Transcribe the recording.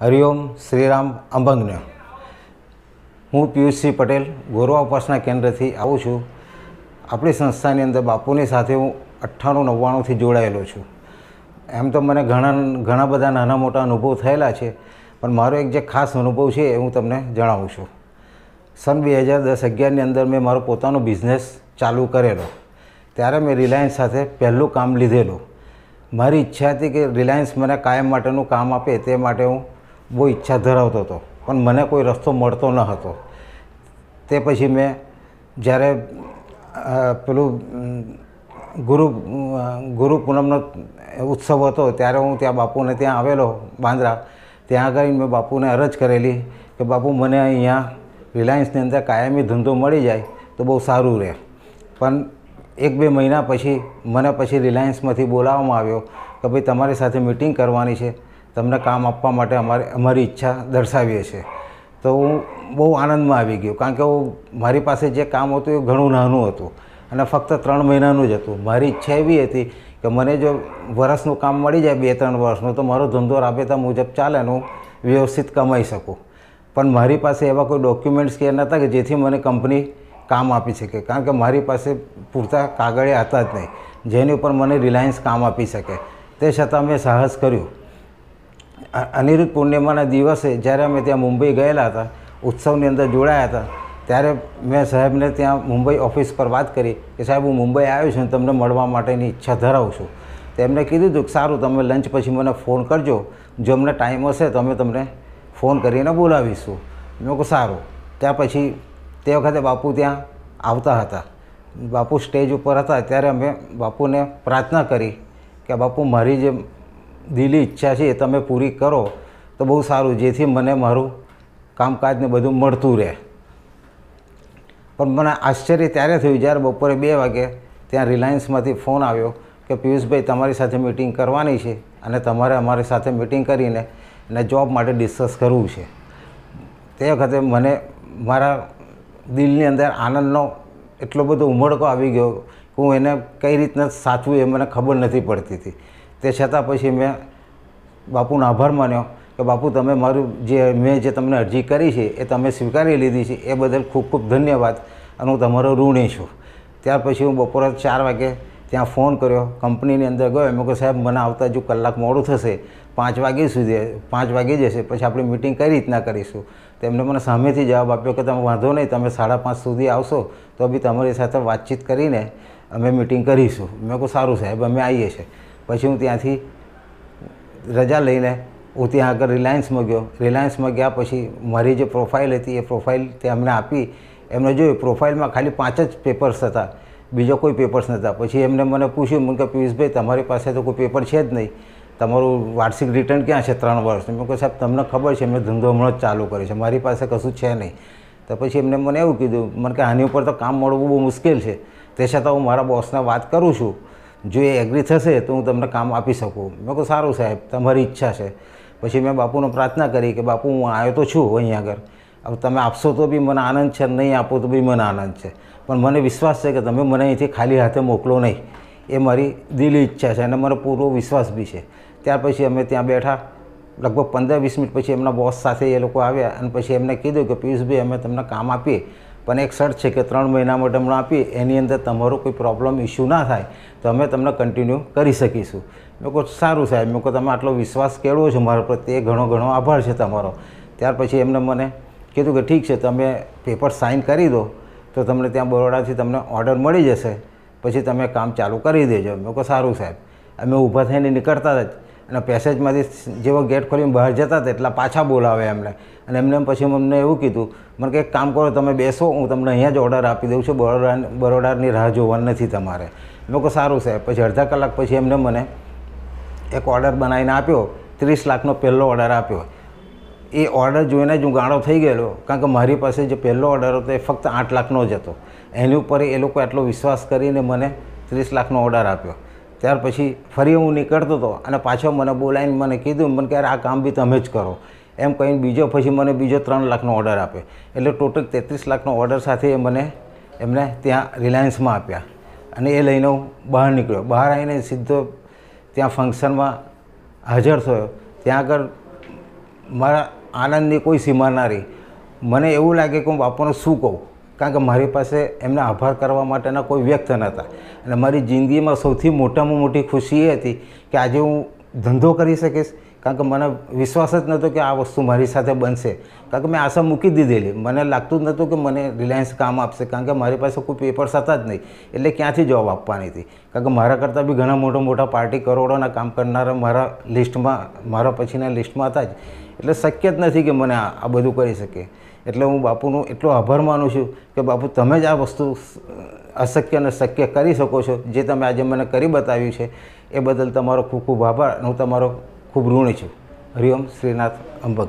હરિઓમ શ્રીરામ અંબંગને હું પિયુષસિંહ પટેલ, ગોરવા ઉપાસના કેન્દ્રથી આવું છું. આપણી સંસ્થાની અંદર બાપુની સાથે હું અઠ્ઠાણું નવ્વાણુંથી જોડાયેલો છું. એમ તો મને ઘણા ઘણા બધા નાના મોટા અનુભવ થયેલા છે, પણ મારો એક જે ખાસ અનુભવ છે એ હું તમને જણાવું છું. સન બે હજાર દસ અગિયારની અંદર મેં મારો પોતાનો બિઝનેસ ચાલુ કરેલો. ત્યારે મેં રિલાયન્સ સાથે પહેલું કામ લીધેલું. મારી ઈચ્છા હતી કે રિલાયન્સ મને કાયમ માટેનું કામ આપે તે માટે હું બહુ ઈચ્છા ધરાવતો હતો. પણ મને કોઈ રસ્તો મળતો ન હતો. તે પછી મેં જ્યારે પેલું ગુરુ ગુરુ પૂનમનો ઉત્સવ હતો ત્યારે હું ત્યાં બાપુને ત્યાં આવેલો, બાંદ્રા. ત્યાં આગળ મેં બાપુને અરજ કરેલી કે બાપુ મને અહીંયા રિલાયન્સની અંદર કાયમી ધંધો મળી જાય તો બહુ સારું રહે. પણ એક બે મહિના પછી, મને પછી રિલાયન્સમાંથી બોલાવવામાં આવ્યો કે ભાઈ તમારી સાથે મિટિંગ કરવાની છે. તમને કામ આપવા માટે અમારે, અમારી ઈચ્છા દર્શાવીએ છીએ. તો હું બહુ આનંદમાં આવી ગયો, કારણ કે હું, મારી પાસે જે કામ હતું એ ઘણું નાનું હતું અને ફક્ત ત્રણ મહિનાનું જ હતું. મારી ઈચ્છા એવી હતી કે મને જો વર્ષનું કામ મળી જાય બે, ત્રણ વર્ષનું તો મારો ધંધો રાબેતા મુજબ ચાલે અને હું વ્યવસ્થિત કમાઈ શકું. પણ મારી પાસે એવા કોઈ ડોક્યુમેન્ટ્સ કે નહોતા કે જેથી મને કંપની કામ આપી શકે, કારણ કે મારી પાસે પૂરતા કાગળે હતા જ નહીં, જેની ઉપર મને રિલાયન્સ કામ આપી શકે. તે છતાં મેં સાહસ કર્યું. અનિરુદ્ધ પૂર્ણિમાના દિવસે જ્યારે અમે ત્યાં મુંબઈ ગયેલા હતા, ઉત્સવની અંદર જોડાયા હતા, ત્યારે મેં સાહેબને ત્યાં મુંબઈ ઓફિસ પર વાત કરી કે, સાહેબ, હું મુંબઈ આવ્યો છું તમને મળવા માટેની ઈચ્છા ધરાવું છું. તો એમને કીધું હતું કે, સારું, તમે લંચ પછી મને ફોન કરજો. જો અમને ટાઈમ હશે તો અમે તમને ફોન કરીને બોલાવીશું. મેં કહું સારું. ત્યાં પછી તે વખતે બાપુ ત્યાં આવતા હતા. બાપુ સ્ટેજ ઉપર હતા, ત્યારે અમે બાપુને પ્રાર્થના કરી કે, બાપુ, મારી જે દિલી ઈચ્છા છે એ તમે પૂરી કરો, તો બહુ સારું. જેથી મને મારું કામકાજને બધું મળતું રહે. પણ મને આશ્ચર્ય ત્યારે થયું જ્યારે બપોરે બે વાગે ત્યાં રિલાયન્સમાંથી ફોન આવ્યો કે, પિયુષભાઈ, તમારી સાથે મિટિંગ કરવાની છે અને તમારે અમારી સાથે મિટિંગ કરીને અને જોબ માટે ડિસ્કસ કરવું છે. તે વખતે મને મારા દિલની અંદર આનંદનો એટલો બધો ઉમળકો આવી ગયો કે હું એને કઈ રીતના સાચવું એ મને ખબર નથી પડતી હતી. તે છતાં પછી મેં બાપુનો આભાર માન્યો કે બાપુ તમે મારું જે મેં જે તમને અરજી કરી છે એ તમે સ્વીકારી લીધી છે એ બદલ ખૂબ ખૂબ ધન્યવાદ અને હું તમારો ઋણી છું. ત્યાર પછી હું બપોરે ચાર વાગે ત્યાં ફોન કર્યો, કંપનીની અંદર ગયો મેં કે સાહેબ મને આવતા જો કલાક મોડું થશે, પાંચ વાગ્યા સુધી, પાંચ વાગી જશે પછી આપણે મિટિંગ કઈ રીતના કરીશું? તો એમને મને સામેથી જવાબ આપ્યો કે તમે વાંધો નહીં, તમે સાડા પાંચ સુધી આવશો, તો બી તમારી સાથે વાતચીત કરીને અમે મિટિંગ કરીશું. મેં કહું સારું સાહેબ, અમે આવીએ છીએ. પછી હું ત્યાંથી રજા લઈને હું ત્યાં આગળ રિલાયન્સમાં ગયો. રિલાયન્સમાં ગયા પછી મારી જે પ્રોફાઇલ હતી એ પ્રોફાઇલ તે અમને આપી. એમને જોયું પ્રોફાઇલમાં ખાલી પાંચ જ પેપર્સ હતા. બીજો કોઈ પેપર્સ નહોતા. પછી એમને મને પૂછ્યું મને કે પિયુષભાઈ, તમારી પાસે તો કોઈ પેપર છે જ નહીં. તમારું વાર્ષિક રિટર્ન ક્યાં છે? ત્રણ વર્ષ મેં કહ્યું સાહેબ, તમને ખબર છે મેં ધંધો હમણાં જ ચાલુ કર્યો છે. મારી પાસે કશું છે નહીં. તો પછી એમને મને એવું કીધું, મને કે આની ઉપર તો કામ મળવું બહુ મુશ્કેલ છે. તે છતાં હું મારા બોસને વાત કરું છું. જો એ એગ્રી થશે તો હું તમને કામ આપી શકું. મેં કહું સારું સાહેબ, તમારી ઈચ્છા છે. પછી મેં બાપુને પ્રાર્થના કરી કે, બાપુ, હું આવ્યો તો છું અહીં આગળ. હવે તમે આપશો તો બી મને આનંદ છે, નહીં આપો તો બી મને આનંદ છે. પણ મને વિશ્વાસ છે કે તમે મને અહીંથી ખાલી હાથે મોકલો નહીં. એ મારી દિલી ઈચ્છા છે અને મને પૂરો વિશ્વાસ બી છે. ત્યાર પછી અમે ત્યાં બેઠા. લગભગ પંદર વીસ મિનિટ પછી એમના બોસ સાથે એ લોકો આવ્યા અને પછી એમને કીધું કે, પિયુષભાઈ, અમે તમને કામ આપીએ. પણ એક શર્ટ છે કે ત્રણ મહિના માટે હમણાં આપીએ, એની અંદર તમારો કોઈ પ્રોબ્લેમ ઇશ્યુ ના થાય, તો અમે તમને કન્ટિન્યુ કરી શકીશું. મેં કહું, સારું સાહેબ. મેં કહું, તમે આટલો વિશ્વાસ કેળવો છો મારા પ્રત્યે, ઘણો ઘણો આભાર છે તમારો. ત્યાર પછી એમને મને કીધું કે, ઠીક છે, તમે પેપર સાઇન કરી દો, તો તમને ત્યાં બરોડાથી તમને ઓર્ડર મળી જશે. પછી તમે કામ ચાલુ કરી દેજો. મેં કહું, સારું સાહેબ. અમે ઊભા થઈને નીકળતા જ અને પેસેજમાંથી જેવો ગેટ ખોલીને બહાર જતા હતા, એટલા પાછા બોલાવે એમને અને એમને પછી અમને એવું કીધું, મને કે એક કામ કરો, તમે બેસો, હું તમને અહીંયા જ ઓર્ડર આપી દઉં છું, બરોડા, બરોડાની રાહ જોવાની નથી તમારે. કહો સારું સાહેબ પછી અડધા કલાક પછી એમને મને એક ઓર્ડર બનાવીને આપ્યો, ત્રીસ લાખનો પહેલો ઓર્ડર આપ્યો. એ ઓર્ડર જોઈને જ હું ગાળો થઈ ગયેલો, કારણ કે મારી પાસે જે પહેલો ઓર્ડર હતો એ ફક્ત આઠ લાખનો જ હતો. એની ઉપર એ લોકો એટલો વિશ્વાસ કરીને મને ત્રીસ લાખનો ઓર્ડર આપ્યો. ત્યાર પછી ફરી હું નીકળતો હતો અને પાછો મને બોલાવીને મને કીધું, મને કે આ કામ બી તમે જ કરો. એમ કહીને બીજો પછી મને બીજો ત્રણ લાખનો ઓર્ડર આપ્યો. એટલે ટોટલ તેત્રીસ લાખનો ઓર્ડર સાથે મને એમને ત્યાં રિલાયન્સમાં આપ્યા. અને એ લઈને હું બહાર નીકળ્યો. બહાર આવીને સીધો ત્યાં ફંક્શનમાં હાજર થયો. ત્યાં આગળ મારા આનંદની કોઈ સીમા ના રહી. મને એવું લાગે કે હું બાપુને શું કહું? કારણ કે મારી પાસે એમને આભાર કરવા માટેના કોઈ વ્યક્ત નહોતા. અને મારી જિંદગીમાં સૌથી મોટામાં મોટી ખુશી એ હતી કે આજે હું ધંધો કરી શકીશ. કારણ કે મને વિશ્વાસ જ નહોતો કે આ વસ્તુ મારી સાથે બનશે. કારણ કે મેં આશા મૂકી દીધેલી. મને લાગતું જ નહોતું કે મને રિલાયન્સ કામ આપશે. કારણ કે મારી પાસે કોઈ પેપર્સ હતા જ નહીં. એટલે ક્યાંથી જોબ આપવાની હતી? કારણ કે મારા કરતાં બી ઘણા મોટા મોટા પાર્ટી કરોડોના કામ કરનારા મારા લિસ્ટમાં, મારા પછીના લિસ્ટમાં હતા જ. એટલે શક્ય જ નથી કે મને આ બધું કરી શકે. એટલે હું બાપુનો એટલો આભાર માનું છું કે બાપુ, તમે જ આ વસ્તુ અશક્ય અને શક્ય કરી શકો છો. જે તમે આજે મને કરી બતાવ્યું છે, એ બદલ તમારો ખૂબ ખૂબ આભાર હું તમારો ખૂબ ઋણી છું. હરિઓમ શ્રીનાથ અંબક.